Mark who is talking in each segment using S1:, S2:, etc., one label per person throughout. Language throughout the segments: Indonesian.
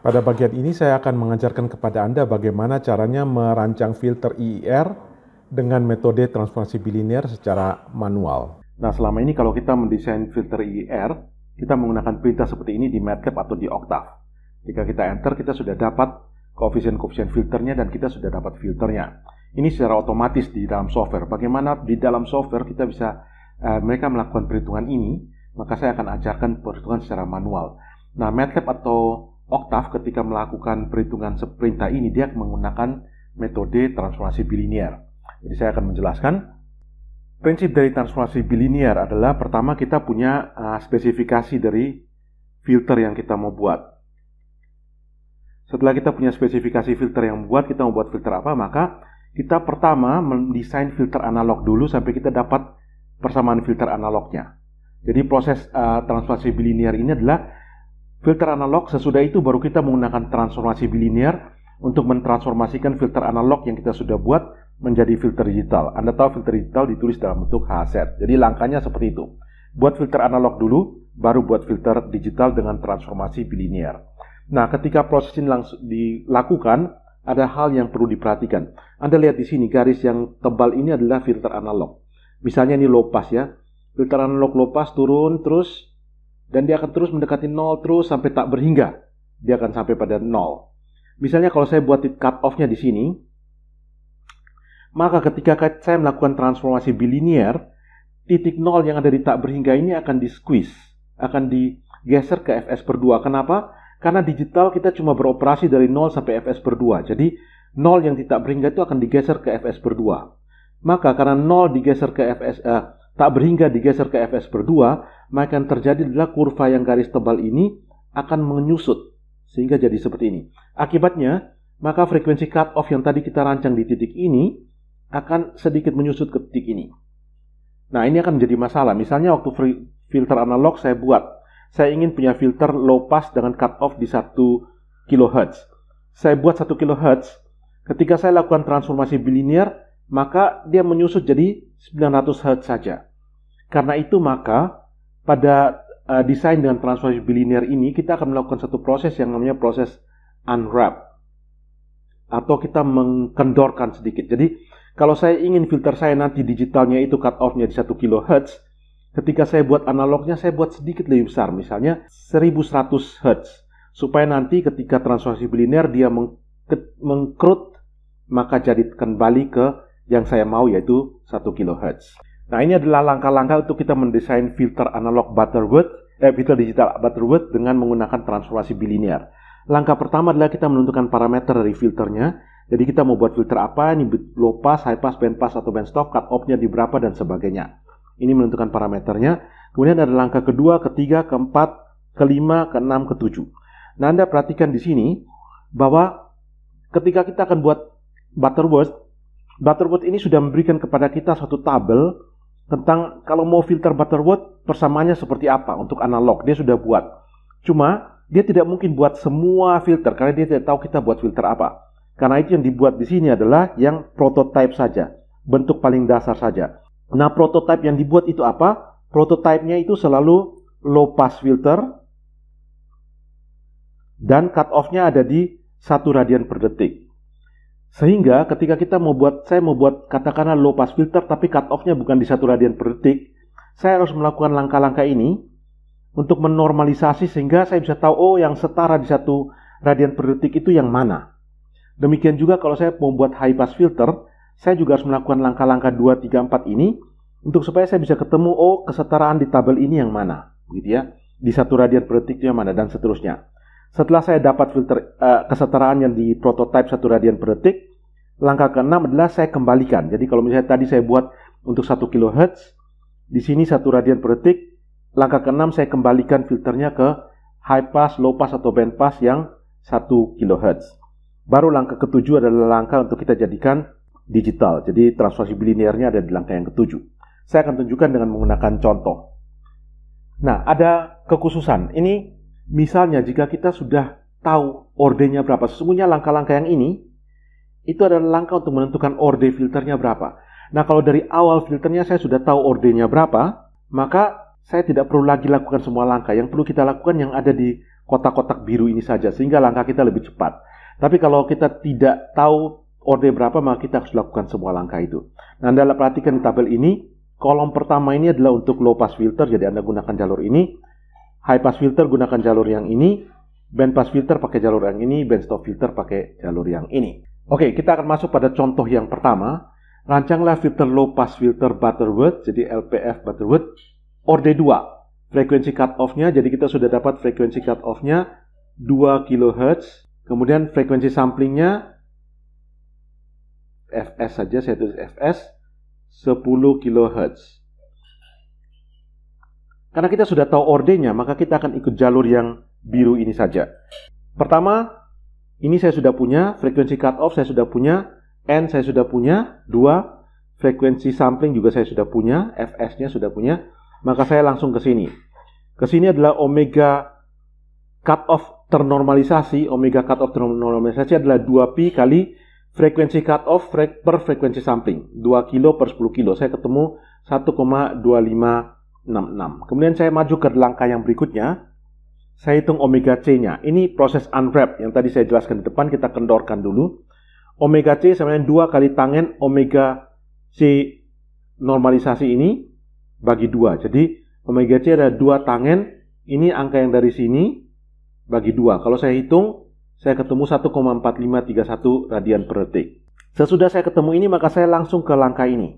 S1: Pada bagian ini saya akan mengajarkan kepada Anda bagaimana caranya merancang filter IIR dengan metode transformasi bilinear secara manual. Nah, selama ini kalau kita mendesain filter IIR, kita menggunakan perintah seperti ini di MATLAB atau di Octave. Jika kita enter, kita sudah dapat koefisien-koefisien filternya dan kita sudah dapat filternya. Ini secara otomatis di dalam software. Bagaimana di dalam software kita bisa uh, mereka melakukan perhitungan ini, maka saya akan ajarkan perhitungan secara manual. Nah, MATLAB atau Octave ketika melakukan perhitungan seperintah ini dia menggunakan metode transformasi bilinear. Jadi saya akan menjelaskan prinsip dari transformasi bilinear adalah pertama kita punya uh, spesifikasi dari filter yang kita mau buat. Setelah kita punya spesifikasi filter yang membuat kita mau buat filter apa, maka kita pertama mendesain filter analog dulu sampai kita dapat persamaan filter analognya. Jadi proses uh, transformasi bilinear ini adalah filter analog, sesudah itu baru kita menggunakan transformasi bilinear untuk mentransformasikan filter analog yang kita sudah buat menjadi filter digital. Anda tahu filter digital ditulis dalam bentuk HZ. Jadi langkahnya seperti itu. Buat filter analog dulu, baru buat filter digital dengan transformasi bilinear. Nah, ketika proses ini dilakukan, ada hal yang perlu diperhatikan. Anda lihat di sini garis yang tebal ini adalah filter analog. Misalnya ini low pass ya. Filter analog low pass turun terus dan dia akan terus mendekati nol terus sampai tak berhingga. Dia akan sampai pada nol. Misalnya kalau saya buat cut off-nya di sini, maka ketika saya melakukan transformasi bilinear, titik nol yang ada di tak berhingga ini akan di squeeze, akan digeser ke fs per 2. Kenapa? Karena digital kita cuma beroperasi dari 0 sampai fs per 2. Jadi 0 yang tidak berhingga itu akan digeser ke fs per 2. Maka karena 0 digeser ke fs, eh, tak berhingga digeser ke fs 2, maka yang terjadi adalah kurva yang garis tebal ini akan menyusut sehingga jadi seperti ini. Akibatnya, maka frekuensi cut off yang tadi kita rancang di titik ini akan sedikit menyusut ke titik ini. Nah, ini akan menjadi masalah. Misalnya waktu filter analog saya buat, saya ingin punya filter low pass dengan cut off di 1 kHz. Saya buat 1 kHz, ketika saya lakukan transformasi bilinear, maka dia menyusut jadi 900 Hz saja. Karena itu maka pada uh, desain dengan transformasi bilinear ini kita akan melakukan satu proses yang namanya proses unwrap atau kita mengkendorkan sedikit. Jadi kalau saya ingin filter saya nanti digitalnya itu cut off-nya di 1 kHz, ketika saya buat analognya saya buat sedikit lebih besar, misalnya 1100 Hz. Supaya nanti ketika transformasi bilinear dia mengkrut maka jadi kembali ke yang saya mau yaitu 1 kHz. Nah, ini adalah langkah-langkah untuk kita mendesain filter analog Butterworth, eh, filter digital Butterworth dengan menggunakan transformasi bilinear. Langkah pertama adalah kita menentukan parameter dari filternya. Jadi kita mau buat filter apa, ini low pass, high pass, band pass, atau band stop, cut off-nya di berapa, dan sebagainya. Ini menentukan parameternya. Kemudian ada langkah kedua, ketiga, keempat, kelima, keenam, ketujuh. Nah, Anda perhatikan di sini bahwa ketika kita akan buat Butterworth, Butterworth ini sudah memberikan kepada kita suatu tabel tentang kalau mau filter Butterworth persamaannya seperti apa untuk analog dia sudah buat. Cuma dia tidak mungkin buat semua filter karena dia tidak tahu kita buat filter apa. Karena itu yang dibuat di sini adalah yang prototype saja, bentuk paling dasar saja. Nah, prototype yang dibuat itu apa? Prototipenya itu selalu low pass filter dan cut off-nya ada di satu radian per detik. Sehingga ketika kita mau buat, saya mau buat katakanlah low pass filter tapi cut off-nya bukan di satu radian per detik, saya harus melakukan langkah-langkah ini untuk menormalisasi sehingga saya bisa tahu oh yang setara di satu radian per detik itu yang mana. Demikian juga kalau saya mau buat high pass filter, saya juga harus melakukan langkah-langkah 2, 3, 4 ini untuk supaya saya bisa ketemu oh kesetaraan di tabel ini yang mana, gitu ya. Di satu radian per detik itu yang mana dan seterusnya. Setelah saya dapat filter uh, kesetaraan yang di prototype satu radian per detik, langkah keenam adalah saya kembalikan. Jadi kalau misalnya tadi saya buat untuk 1 kHz, di sini satu radian per detik, langkah keenam saya kembalikan filternya ke high pass, low pass atau band pass yang 1 kHz. Baru langkah ketujuh adalah langkah untuk kita jadikan digital. Jadi transformasi bilinearnya ada di langkah yang ketujuh. Saya akan tunjukkan dengan menggunakan contoh. Nah, ada kekhususan. Ini Misalnya jika kita sudah tahu ordenya berapa, sesungguhnya langkah-langkah yang ini itu adalah langkah untuk menentukan orde filternya berapa. Nah kalau dari awal filternya saya sudah tahu ordenya berapa, maka saya tidak perlu lagi lakukan semua langkah. Yang perlu kita lakukan yang ada di kotak-kotak biru ini saja sehingga langkah kita lebih cepat. Tapi kalau kita tidak tahu order berapa maka kita harus lakukan semua langkah itu. Nah, Anda perhatikan di tabel ini, kolom pertama ini adalah untuk low pass filter, jadi Anda gunakan jalur ini. High pass filter gunakan jalur yang ini. Band pass filter pakai jalur yang ini. Band stop filter pakai jalur yang ini. Oke, kita akan masuk pada contoh yang pertama. Rancanglah filter low pass filter Butterworth, jadi LPF Butterworth, orde 2. Frekuensi cut off-nya, jadi kita sudah dapat frekuensi cut off-nya 2 kHz. Kemudian frekuensi samplingnya Fs saja, saya tulis Fs 10 kHz. Karena kita sudah tahu ordenya, maka kita akan ikut jalur yang biru ini saja. Pertama, ini saya sudah punya, frekuensi cut off saya sudah punya, N saya sudah punya, dua, frekuensi sampling juga saya sudah punya, Fs-nya sudah punya, maka saya langsung ke sini. Ke sini adalah omega cut off ternormalisasi, omega cut off ternormalisasi adalah 2pi kali frekuensi cut off per frekuensi sampling 2 kilo per 10 kilo saya ketemu 1,2566 kemudian saya maju ke langkah yang berikutnya. Saya hitung omega C nya. Ini proses unwrap yang tadi saya jelaskan di depan kita kendorkan dulu. Omega C sama dengan 2 kali tangen omega C normalisasi ini bagi 2 jadi omega C ada 2 tangen ini angka yang dari sini bagi 2 kalau saya hitung saya ketemu 1,4531 radian per detik. Sesudah saya ketemu ini, maka saya langsung ke langkah ini.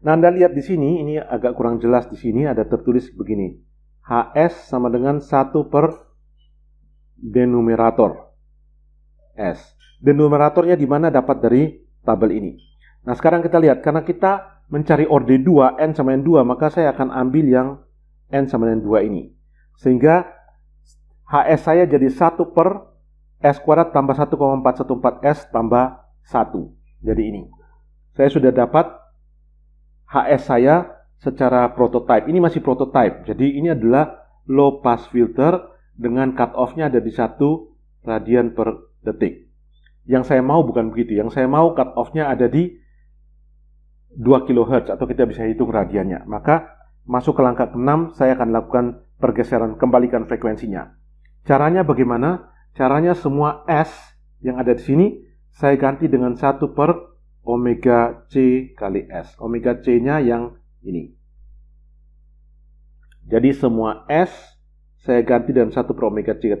S1: Nah, Anda lihat di sini, ini agak kurang jelas di sini, ada tertulis begini. HS sama dengan 1 per denumerator. S. Denumeratornya di mana dapat dari tabel ini. Nah, sekarang kita lihat, karena kita mencari orde 2, N sama dengan 2, maka saya akan ambil yang N sama dengan 2 ini. Sehingga HS saya jadi 1 per S kuadrat tambah 1,414 S tambah 1. Jadi ini. Saya sudah dapat HS saya secara prototype. Ini masih prototype. Jadi ini adalah low pass filter dengan cut off-nya ada di 1 radian per detik. Yang saya mau bukan begitu. Yang saya mau cut off-nya ada di 2 kHz atau kita bisa hitung radiannya. Maka masuk ke langkah ke-6 saya akan lakukan pergeseran kembalikan frekuensinya. Caranya bagaimana? Caranya semua S yang ada di sini saya ganti dengan 1 per omega C kali S. Omega C-nya yang ini. Jadi semua S saya ganti dengan 1 per omega C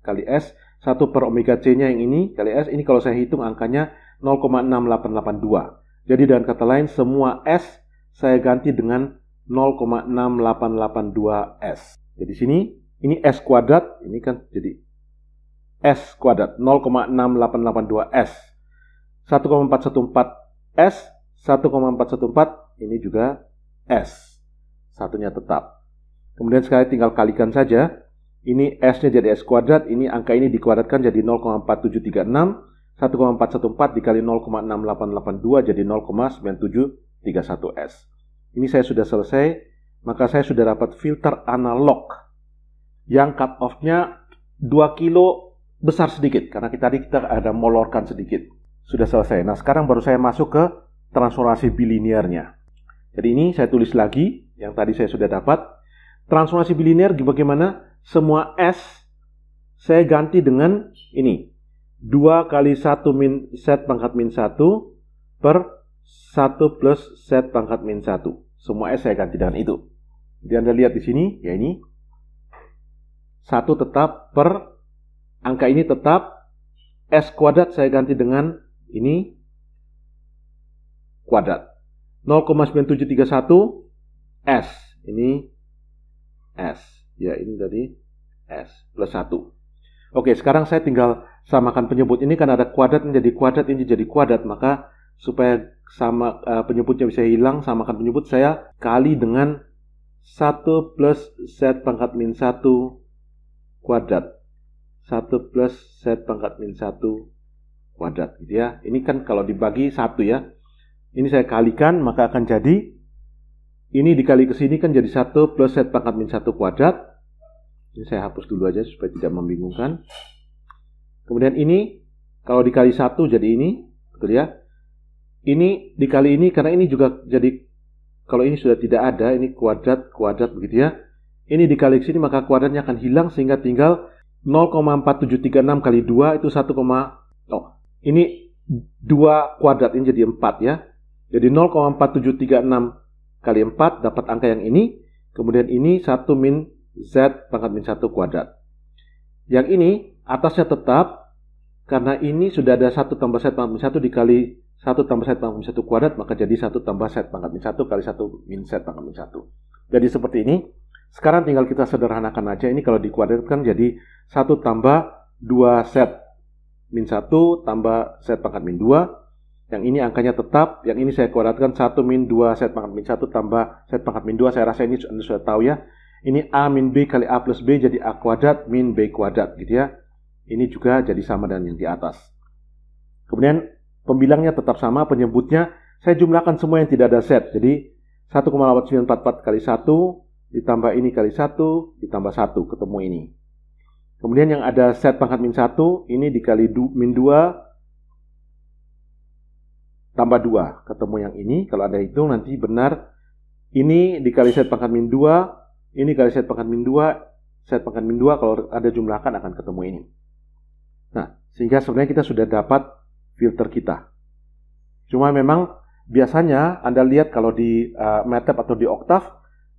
S1: kali S. 1 per omega C-nya yang ini kali S. Ini kalau saya hitung angkanya 0,6882. Jadi dengan kata lain semua S saya ganti dengan 0,6882 S. Jadi sini ini S kuadrat, ini kan jadi S kuadrat 0,6882 S 1,414 S 1,414 ini juga S. Satunya tetap. Kemudian sekali tinggal kalikan saja. Ini S nya jadi S kuadrat ini angka ini dikuadratkan jadi 0,4736 1,414 dikali 0,6882 jadi 0,9731 S. Ini saya sudah selesai maka saya sudah dapat filter analog. Yang cut off-nya 2 kilo besar sedikit karena tadi kita ada molorkan sedikit. Sudah selesai. Nah, sekarang baru saya masuk ke transformasi bilinearnya. Jadi ini saya tulis lagi yang tadi saya sudah dapat. Transformasi bilinear bagaimana? Semua S saya ganti dengan ini. 2 kali 1 min set pangkat min 1 per 1 plus set pangkat min 1. Semua S saya ganti dengan itu. Jadi Anda lihat di sini, ya ini. 1 tetap per angka ini tetap S kuadrat saya ganti dengan ini kuadrat. 0,9731 S. Ini S. Ya, ini tadi S plus 1. Oke, sekarang saya tinggal samakan penyebut ini kan ada kuadrat menjadi kuadrat ini jadi kuadrat, maka supaya sama uh, penyebutnya bisa hilang, samakan penyebut saya kali dengan 1 plus Z pangkat min 1 kuadrat 1 plus Z pangkat min 1 kuadrat gitu ya. Ini kan kalau dibagi satu ya. Ini saya kalikan maka akan jadi ini dikali ke sini kan jadi 1 plus Z pangkat min 1 kuadrat. Ini saya hapus dulu aja supaya tidak membingungkan. Kemudian ini kalau dikali 1 jadi ini, betul ya. Ini dikali ini karena ini juga jadi kalau ini sudah tidak ada, ini kuadrat kuadrat begitu ya. Ini dikali ke sini maka kuadratnya akan hilang sehingga tinggal 0,4736 kali 2 itu 1, oh, ini 2 kuadrat ini jadi 4 ya. Jadi 0,4736 kali 4 dapat angka yang ini. Kemudian ini 1 min Z pangkat min 1 kuadrat. Yang ini atasnya tetap karena ini sudah ada 1 tambah Z pangkat min 1 dikali 1 tambah Z pangkat min 1 kuadrat maka jadi 1 tambah Z pangkat min 1 kali 1 min Z pangkat min 1. Jadi seperti ini. Sekarang tinggal kita sederhanakan aja. Ini kalau dikuadratkan jadi 1 tambah 2 Z min 1 tambah Z pangkat min 2. Yang ini angkanya tetap. Yang ini saya kuadratkan 1 min 2 Z pangkat min 1 tambah Z pangkat min 2. Saya rasa ini Anda sudah tahu ya. Ini A min B kali A plus B jadi A kuadrat min B kuadrat gitu ya. Ini juga jadi sama dengan yang di atas. Kemudian pembilangnya tetap sama, penyebutnya saya jumlahkan semua yang tidak ada set. Jadi 1,8944 kali 1 ditambah ini kali 1 ditambah 1 ketemu ini. Kemudian yang ada set pangkat min 1 ini dikali du, min 2 tambah 2 ketemu yang ini. Kalau ada hitung nanti benar ini dikali set pangkat min 2 ini kali set pangkat min 2 set pangkat min 2 kalau ada jumlahkan akan ketemu ini. Nah, sehingga sebenarnya kita sudah dapat filter kita. Cuma memang biasanya Anda lihat kalau di uh, MATLAB atau di Octave,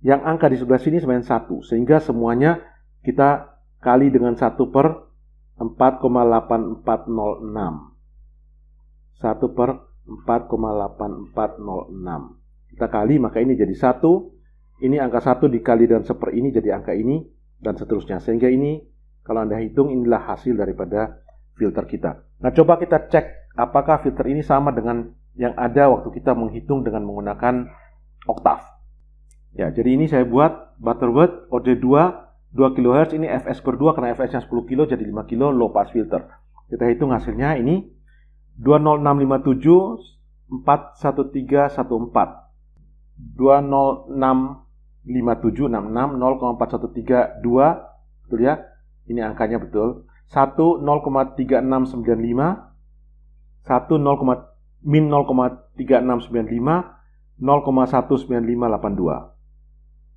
S1: yang angka di sebelah sini sebenarnya satu, sehingga semuanya kita kali dengan satu per 4,8406. 1 per 4,8406. Kita kali, maka ini jadi satu. Ini angka satu dikali dengan seper ini jadi angka ini, dan seterusnya. Sehingga ini, kalau Anda hitung, inilah hasil daripada filter kita. Nah, coba kita cek apakah filter ini sama dengan yang ada waktu kita menghitung dengan menggunakan oktav. Ya, jadi ini saya buat Butterworth OD2 2 kHz ini fs per 2 karena fs-nya 10 kilo jadi 5 kilo low pass filter. Kita hitung hasilnya ini 20657 41314. 2065766 0,4132 betul ya? Ini angkanya betul. 1 0,3695 1 0, min 0,3695 0,19582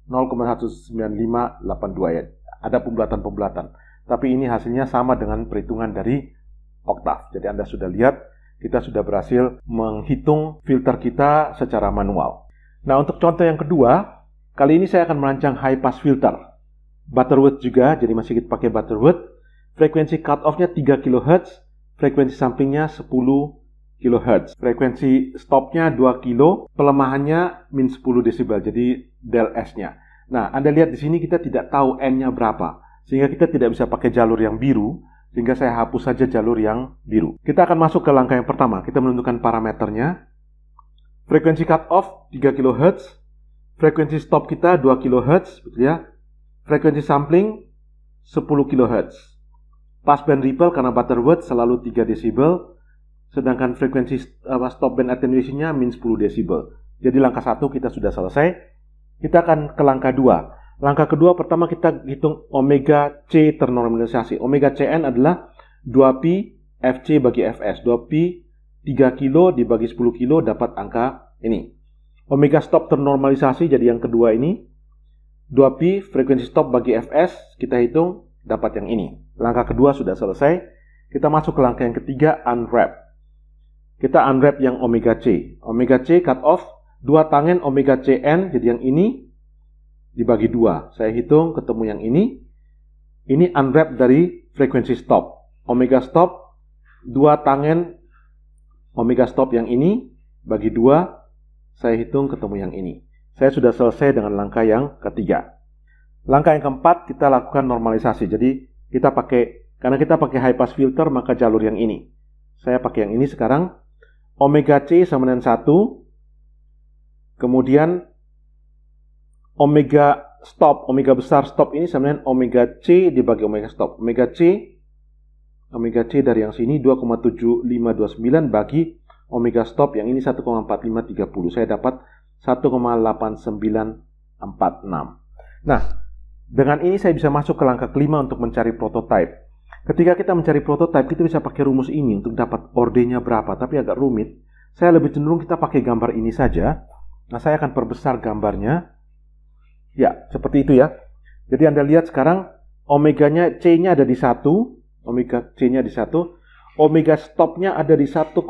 S1: 0,19582 ya. Ada pembulatan-pembulatan. Tapi ini hasilnya sama dengan perhitungan dari oktav. Jadi Anda sudah lihat kita sudah berhasil menghitung filter kita secara manual. Nah, untuk contoh yang kedua, kali ini saya akan merancang high pass filter. Butterworth juga, jadi masih kita pakai Butterworth. Frekuensi cut off-nya 3 kHz, frekuensi sampingnya 10 kHz. Frekuensi stopnya 2 kilo, pelemahannya min 10 desibel, jadi del S-nya. Nah, Anda lihat di sini kita tidak tahu N-nya berapa, sehingga kita tidak bisa pakai jalur yang biru, sehingga saya hapus saja jalur yang biru. Kita akan masuk ke langkah yang pertama, kita menentukan parameternya. Frekuensi cut off 3 kHz, frekuensi stop kita 2 kHz, betul ya. Frekuensi sampling 10 kHz. Passband ripple karena Butterworth selalu 3 desibel, sedangkan frekuensi uh, stop band attenuation-nya min 10 desibel. Jadi langkah satu kita sudah selesai. Kita akan ke langkah dua. Langkah kedua pertama kita hitung omega C ternormalisasi. Omega CN adalah 2pi FC bagi Fs. 2pi 3 kilo dibagi 10 kilo dapat angka ini. Omega stop ternormalisasi jadi yang kedua ini. 2pi frekuensi stop bagi Fs kita hitung dapat yang ini. Langkah kedua sudah selesai. Kita masuk ke langkah yang ketiga unwrap kita unwrap yang omega C. Omega C cut off, dua tangen omega CN, jadi yang ini dibagi dua. Saya hitung ketemu yang ini. Ini unwrap dari frekuensi stop. Omega stop, dua tangen omega stop yang ini, bagi dua, saya hitung ketemu yang ini. Saya sudah selesai dengan langkah yang ketiga. Langkah yang keempat, kita lakukan normalisasi. Jadi, kita pakai, karena kita pakai high pass filter, maka jalur yang ini. Saya pakai yang ini sekarang, omega C sama dengan 1. Kemudian omega stop, omega besar stop ini sama dengan omega C dibagi omega stop. Omega C omega C dari yang sini 2,7529 bagi omega stop yang ini 1,4530. Saya dapat 1,8946. Nah, dengan ini saya bisa masuk ke langkah kelima untuk mencari prototype. Ketika kita mencari prototipe, kita bisa pakai rumus ini untuk dapat ordenya berapa, tapi agak rumit. Saya lebih cenderung kita pakai gambar ini saja. Nah, saya akan perbesar gambarnya. Ya, seperti itu ya. Jadi Anda lihat sekarang omeganya C-nya ada di 1, omega C-nya di 1, omega stopnya ada di 1,8946.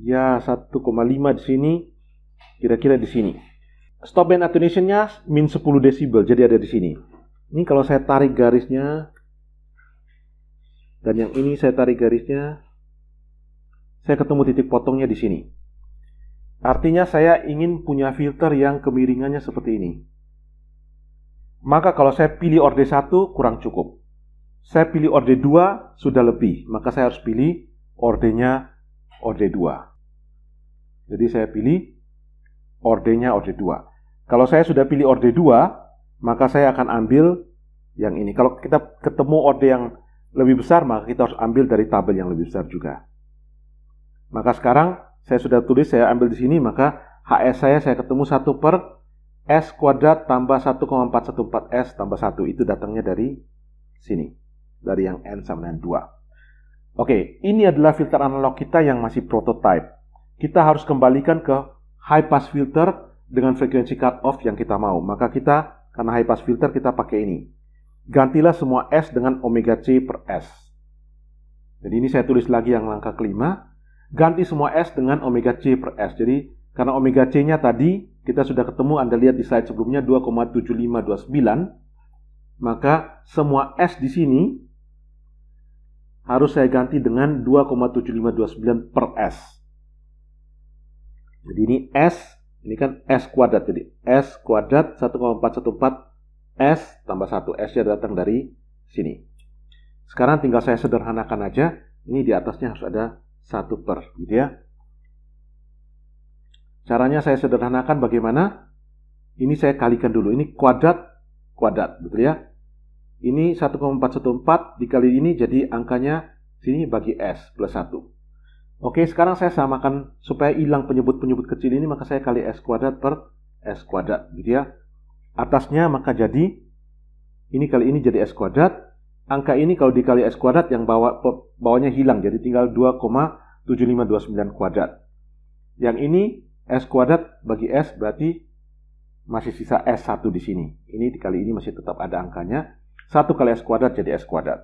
S1: Ya, 1,5 di sini, kira-kira di sini. Stop band attenuation-nya min 10 desibel, jadi ada di sini. Ini kalau saya tarik garisnya, dan yang ini saya tarik garisnya, saya ketemu titik potongnya di sini. Artinya saya ingin punya filter yang kemiringannya seperti ini. Maka kalau saya pilih orde 1 kurang cukup. Saya pilih orde 2 sudah lebih, maka saya harus pilih ordenya orde 2. Jadi saya pilih ordenya orde 2. Kalau saya sudah pilih orde 2, maka saya akan ambil yang ini. Kalau kita ketemu orde yang lebih besar, maka kita harus ambil dari tabel yang lebih besar juga. Maka sekarang saya sudah tulis, saya ambil di sini, maka HS saya saya ketemu 1 per S kuadrat tambah 1,414 S tambah 1. Itu datangnya dari sini. Dari yang N sama dengan 2. Oke, ini adalah filter analog kita yang masih prototype. Kita harus kembalikan ke high pass filter dengan frekuensi cut off yang kita mau. Maka kita, karena high pass filter, kita pakai ini. Gantilah semua S dengan omega C per S. Jadi ini saya tulis lagi yang langkah kelima. Ganti semua S dengan omega C per S. Jadi karena omega C-nya tadi kita sudah ketemu, Anda lihat di slide sebelumnya 2,7529. Maka semua S di sini harus saya ganti dengan 2,7529 per S. Jadi ini S, ini kan S kuadrat. Jadi S kuadrat 1,414 S tambah 1. S-nya datang dari sini. Sekarang tinggal saya sederhanakan aja. Ini di atasnya harus ada 1 per, gitu ya. Caranya saya sederhanakan bagaimana? Ini saya kalikan dulu. Ini kuadrat, kuadrat, betul ya? Ini 1,414 dikali ini jadi angkanya sini bagi S plus 1. Oke, sekarang saya samakan supaya hilang penyebut-penyebut kecil ini maka saya kali S kuadrat per S kuadrat gitu ya. Atasnya maka jadi ini kali ini jadi S kuadrat. Angka ini kalau dikali S kuadrat yang bawah bawahnya hilang jadi tinggal 2,7529 kuadrat. Yang ini S kuadrat bagi S berarti masih sisa S1 di sini. Ini dikali ini masih tetap ada angkanya. 1 kali S kuadrat jadi S kuadrat.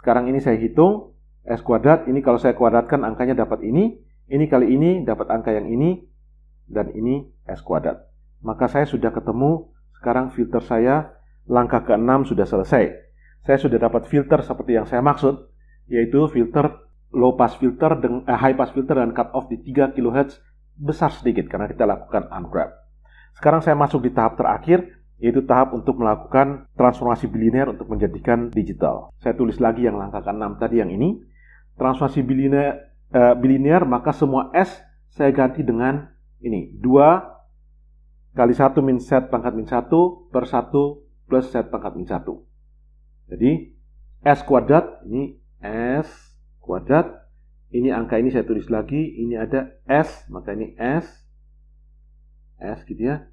S1: Sekarang ini saya hitung, S kuadrat, ini kalau saya kuadratkan angkanya dapat ini, ini kali ini dapat angka yang ini, dan ini S kuadrat. Maka saya sudah ketemu, sekarang filter saya, langkah ke-6 sudah selesai. Saya sudah dapat filter seperti yang saya maksud, yaitu filter low pass filter, eh, high pass filter dan cut off di 3 kHz besar sedikit karena kita lakukan unwrap. Sekarang saya masuk di tahap terakhir, yaitu tahap untuk melakukan transformasi bilinear untuk menjadikan digital. Saya tulis lagi yang langkah ke-6 tadi yang ini. Transformasi bilinear, uh, bilinear maka semua S saya ganti dengan ini. 2 kali 1 min set pangkat min 1 per 1 plus set pangkat min 1. Jadi S kuadrat, ini S kuadrat. Ini angka ini saya tulis lagi, ini ada S, maka ini S. S gitu ya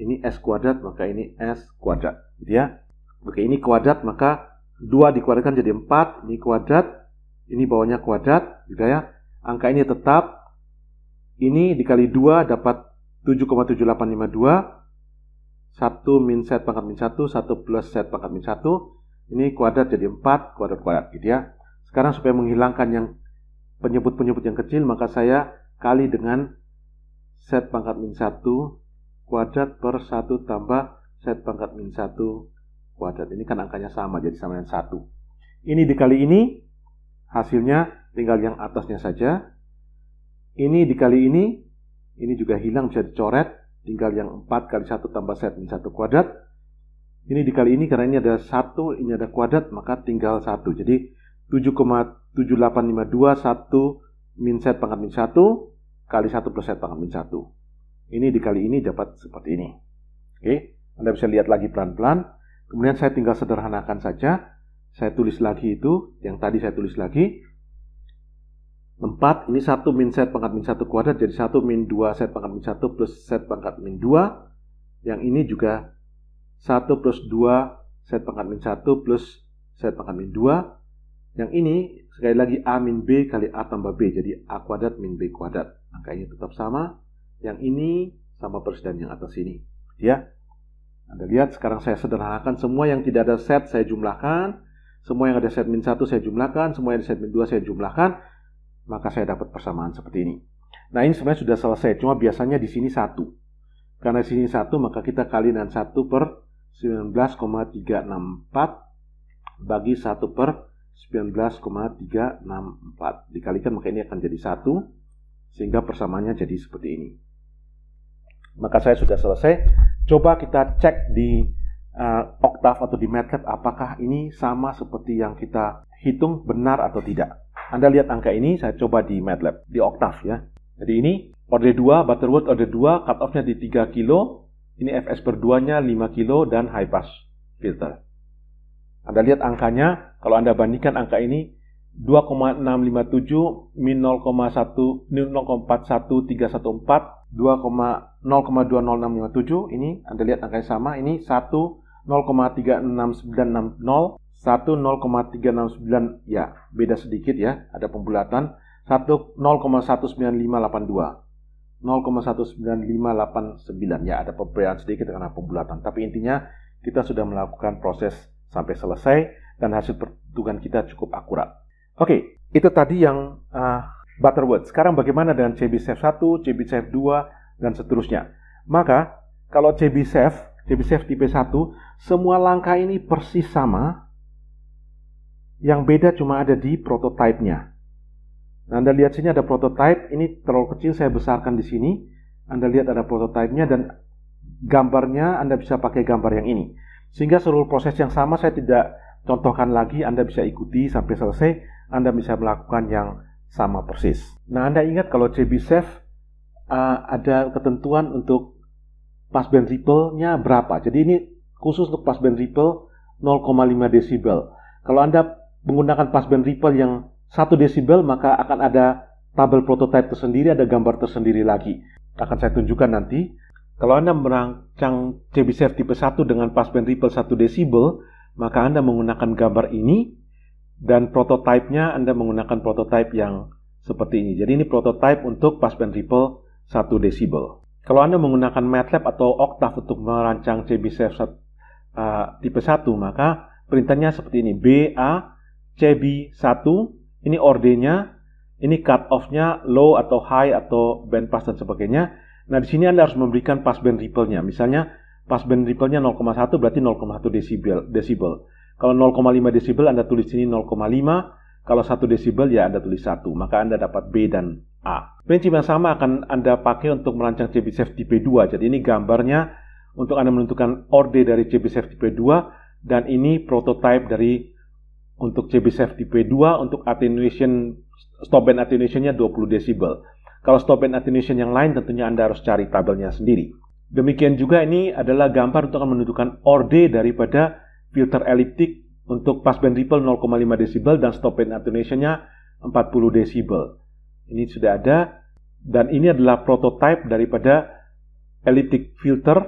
S1: ini S kuadrat maka ini S kuadrat gitu ya oke ini kuadrat maka 2 dikuadratkan jadi 4 ini kuadrat ini bawahnya kuadrat gitu ya. Angka ini tetap. Ini dikali 2 dapat 7,7852 1 min set pangkat min 1 1 plus set pangkat min 1 ini kuadrat jadi 4 kuadrat kuadrat gitu ya. Sekarang supaya menghilangkan yang penyebut-penyebut yang kecil maka saya kali dengan set pangkat min 1 kuadrat per 1 tambah set pangkat min 1 kuadrat. Ini kan angkanya sama, jadi sama dengan 1. Ini dikali ini, hasilnya tinggal yang atasnya saja. Ini dikali ini, ini juga hilang bisa dicoret, tinggal yang 4 kali 1 tambah set min 1 kuadrat. Ini dikali ini karena ini ada 1, ini ada kuadrat, maka tinggal 1. Jadi 7,7852 1 min set pangkat min 1 kali 1 plus set pangkat min 1. Ini dikali ini dapat seperti ini. Oke, Anda bisa lihat lagi pelan-pelan. Kemudian saya tinggal sederhanakan saja. Saya tulis lagi itu, yang tadi saya tulis lagi. 4, ini 1 min set pangkat min 1 kuadrat, jadi 1 min 2 set pangkat min 1 plus set pangkat min 2. Yang ini juga 1 plus 2 set pangkat min 1 plus set pangkat min 2. Yang ini sekali lagi A min B kali A tambah B, jadi A kuadrat min B kuadrat. Angkanya tetap sama. Yang ini sama persis dan yang atas ini. Ya. Anda lihat sekarang saya sederhanakan semua yang tidak ada set saya jumlahkan, semua yang ada set min 1 saya jumlahkan, semua yang ada set min 2 saya jumlahkan, maka saya dapat persamaan seperti ini. Nah ini sebenarnya sudah selesai, cuma biasanya di sini satu. Karena di sini satu, maka kita kali dengan satu per 19,364 bagi satu per 19,364 dikalikan maka ini akan jadi satu sehingga persamaannya jadi seperti ini. Maka saya sudah selesai. Coba kita cek di uh, Octave atau di MATLAB apakah ini sama seperti yang kita hitung benar atau tidak. Anda lihat angka ini, saya coba di MATLAB, di Octave ya. Jadi ini order 2, Butterworth order 2, cut off-nya di 3 kilo, ini FS per 2-nya 5 kilo dan high pass filter. Anda lihat angkanya, kalau Anda bandingkan angka ini 2,657 min 0,1 0,41314 2,0,20657 ini Anda lihat angkanya sama ini 1 0,36960 1 0,369 ya beda sedikit ya ada pembulatan 1 0,19582 0,19589 ya ada perbedaan sedikit karena pembulatan tapi intinya kita sudah melakukan proses sampai selesai dan hasil perhitungan kita cukup akurat Oke, itu tadi yang uh, Butterworth. Sekarang bagaimana dengan CBSF 1, CBSF 2, dan seterusnya. Maka, kalau CBSF, CBSF tipe 1, semua langkah ini persis sama. Yang beda cuma ada di prototipenya. Nah, Anda lihat sini ada prototype, ini terlalu kecil saya besarkan di sini. Anda lihat ada prototipenya dan gambarnya Anda bisa pakai gambar yang ini. Sehingga seluruh proses yang sama saya tidak contohkan lagi, Anda bisa ikuti sampai selesai anda bisa melakukan yang sama persis. Nah, Anda ingat kalau CBSEF uh, ada ketentuan untuk passband ripple-nya berapa. Jadi ini khusus untuk passband ripple 0,5 desibel. Kalau Anda menggunakan passband ripple yang 1 desibel, maka akan ada tabel prototype tersendiri, ada gambar tersendiri lagi. Akan saya tunjukkan nanti. Kalau Anda merancang CBSEF tipe 1 dengan passband ripple 1 desibel, maka Anda menggunakan gambar ini dan prototipenya Anda menggunakan prototype yang seperti ini. Jadi ini prototype untuk passband ripple 1 desibel. Kalau Anda menggunakan MATLAB atau Octave untuk merancang CBSF uh, tipe 1, maka perintahnya seperti ini. BA CB1, ini ordenya, ini cut off-nya low atau high atau band pass dan sebagainya. Nah, di sini Anda harus memberikan passband ripple-nya. Misalnya passband ripple-nya 0,1 berarti 0,1 desibel. desibel. Kalau 0,5 desibel Anda tulis sini 0,5, kalau 1 desibel ya Anda tulis 1, maka Anda dapat B dan A. Prinsip yang sama akan Anda pakai untuk merancang CBSF tipe 2. Jadi ini gambarnya untuk Anda menentukan orde dari CBSF tipe 2 dan ini prototype dari untuk CBSF tipe 2 untuk attenuation stop band attenuationnya 20 desibel. Kalau stop band attenuation yang lain tentunya Anda harus cari tabelnya sendiri. Demikian juga ini adalah gambar untuk menentukan orde daripada filter eliptik untuk passband ripple 0,5 desibel dan stop band attenuation-nya 40 desibel. Ini sudah ada dan ini adalah prototype daripada elliptic filter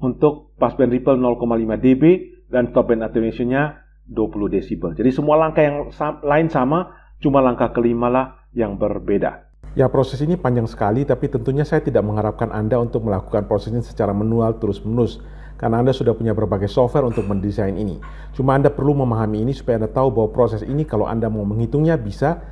S1: untuk passband ripple 0,5 dB dan stop band attenuation-nya 20 desibel. Jadi semua langkah yang lain sama, cuma langkah kelima lah yang berbeda. Ya proses ini panjang sekali, tapi tentunya saya tidak mengharapkan Anda untuk melakukan proses ini secara manual terus-menerus karena Anda sudah punya berbagai software untuk mendesain ini. Cuma Anda perlu memahami ini supaya Anda tahu bahwa proses ini kalau Anda mau menghitungnya bisa